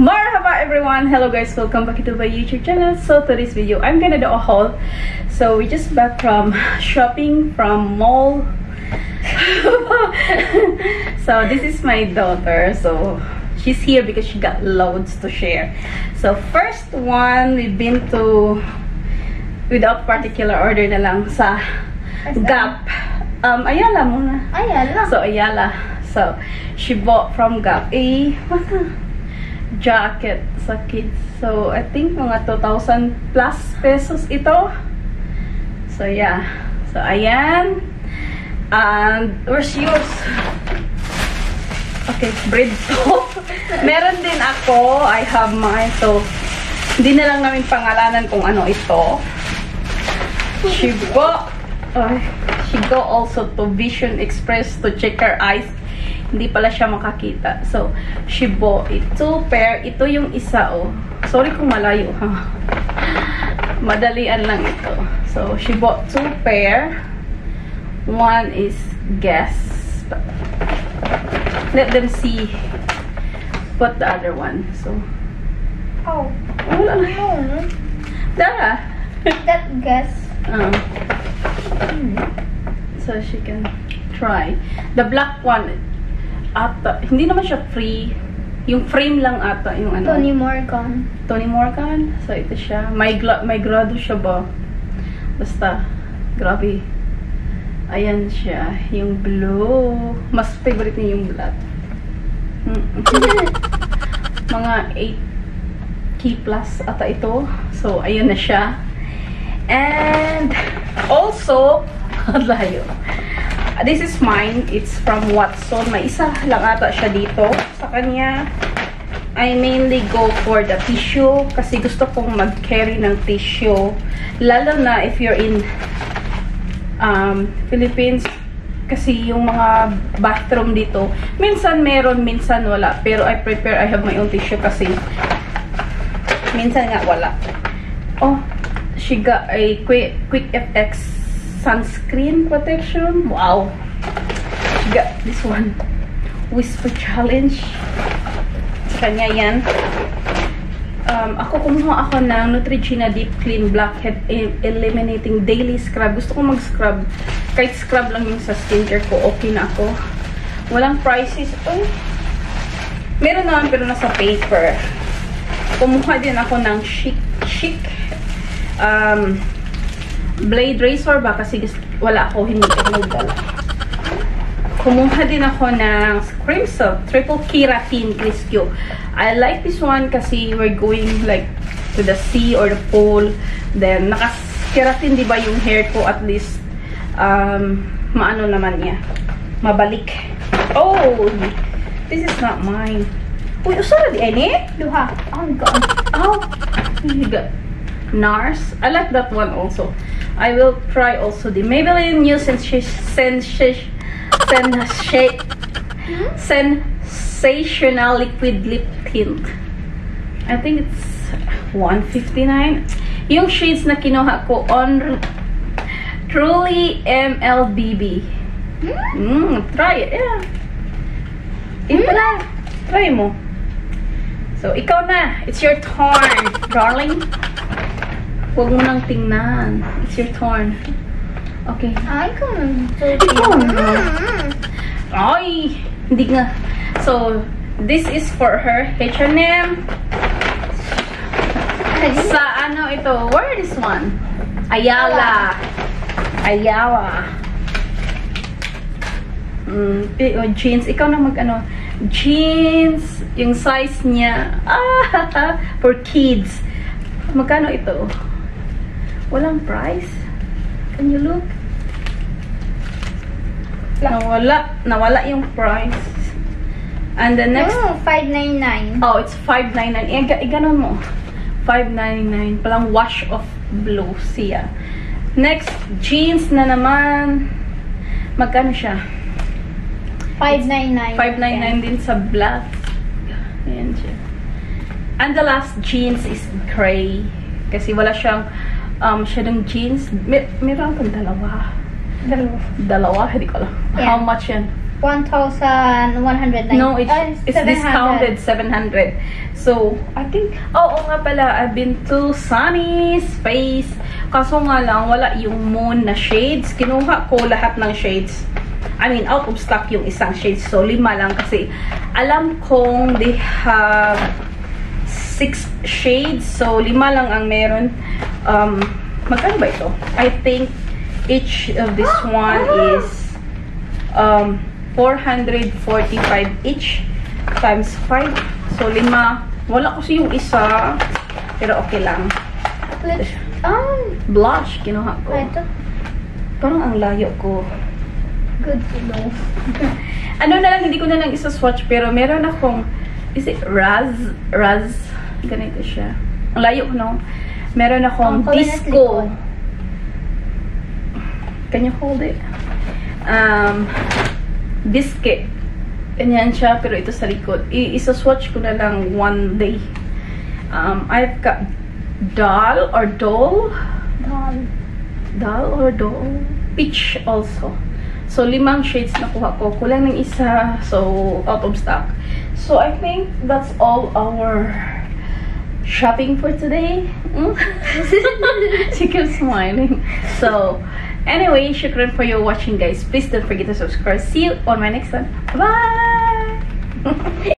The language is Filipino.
Marhaba everyone! Hello guys, welcome back to my YouTube channel. So today's video, I'm gonna do a haul. So we just back from shopping from mall. so this is my daughter. So she's here because she got loads to share. So first one, we've been to without particular order na lang sa Gap. Um, Ayala muna. Ayala. So, Ayala. So, she bought from Gap a what the, jacket sa kids. So, I think mga 2,000 plus pesos ito. So, yeah. So, ayan. And, where's yours? Okay, bread top. Meron din ako. I have mine. So, hindi na lang namin pangalanan kung ano ito. She bought, ay, she go also to Vision Express to check her eyes. Hindi pala siya makakita. So, she bought it. Two pair. Ito yung isa, oh. Sorry kung malayo, ha. Madalian lang ito. So, she bought two pair. One is Guess. Let them see what the other one. So, Oh. wala na. No. Dara. That guess. Um, so she can try. The black one, ata, hindi naman siya free. Yung frame lang ata, yung ano. Tony Morgan. Tony Morgan. So ito siya. May, gla may grado siya ba? Basta, grabe. Ayan siya. Yung blue. Mas favorite niya yung black. Mm. Mga 8K plus ata ito. So, ayun na siya. And, also, layo. This is mine. It's from Watson. May isa lang ata siya dito sa kanya. I mainly go for the tissue kasi gusto kong mag-carry ng tissue. Lalo na if you're in um, Philippines kasi yung mga bathroom dito, minsan meron, minsan wala. Pero I prepare, I have my own tissue kasi minsan nga wala. Oh, she got a Quick, quick FX sunscreen protection. Wow. She got this one. Whisper Challenge. Sa kanya yan. Um, ako kumuha ako ng Neutrogena Deep Clean Blackhead El- Eliminating Daily Scrub. Gusto ko mag-scrub. Kahit scrub lang yung sa skincare ko, okay na ako. Walang prices. Oh. Meron naman pero nasa paper. Kumuha din ako ng chic, chic um, blade razor ba kasi wala ako hindi nagdala. Kumuha din ako ng cream soap, triple keratin Crisco. I like this one kasi we're going like to the sea or the pool. Then, naka-keratin di ba yung hair ko at least um, maano naman niya. Mabalik. Oh! This is not mine. Uy, usara di ini? Duha. Oh, you got NARS. I like that one also. I will try also the Maybelline New Sensation Sensation Sensational Liquid Lip Tint. I think it's 159. Yung shades na kinuha ko on Truly MLBB. Mm, try it. Yeah. Ito lang. Try mo. So, ikaw na. It's your turn, darling. Huwag mo nang tingnan. It's your turn. Okay. Ay, ko Ikaw na. Ay, hindi nga. So, this is for her H&M. Sa ano ito? Where is this one? Ayala. Ayala. Mm, oh, jeans. Ikaw na mag ano. Jeans. Yung size niya. Ah, for kids. Magkano ito? Walang price. Can you look? Nawala. Nawala yung price. And the next Oh, 599. Oh, it's 599. Eh, ga- iganon mo. 599. Palang wash of blue siya. Next, jeans na naman. Magkano siya? 599. 599 din sa black. Ayan siya. And the last jeans is gray. Kasi wala siyang um, shadong jeans. Mer meron akong dalawa. Dalawa. Dalawa, hindi ko alam. Yeah. How much yan? 1,190. No, it's, Uh, it's 700. discounted 700. So, I think, oo nga pala, I've been to Sunny's Face. Kaso nga lang, wala yung moon na shades. Kinuha ko lahat ng shades. I mean, out of stock yung isang shades. So, lima lang kasi alam kong they have six shades. So, lima lang ang meron. Um, magkano ba ito? I think each of this one is um, 445 each times 5. So, lima. Wala kasi yung isa. Pero okay lang. Lip- Um, Blush, kinuha ko. ito. Parang ang layo ko. Good to know. Ano na lang, hindi ko na lang isa-swatch. Pero meron akong, is it Raz? Raz? Ganito siya. Ang layo ko, no? Meron akong na disco. Can you hold it? Um, biscuit. Ganyan siya, pero ito sa likod. I isa-swatch ko na lang one day. Um, I've got doll or doll. Gone. Doll or doll? Peach also. So, limang shades nakuha ko. Kulang ng isa. So, out of stock. So, I think that's all our shopping for today. Mm? she keeps smiling. So, anyway, shukran for your watching, guys. Please don't forget to subscribe. See you on my next one. Bye!